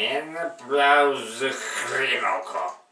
in the browser clinical.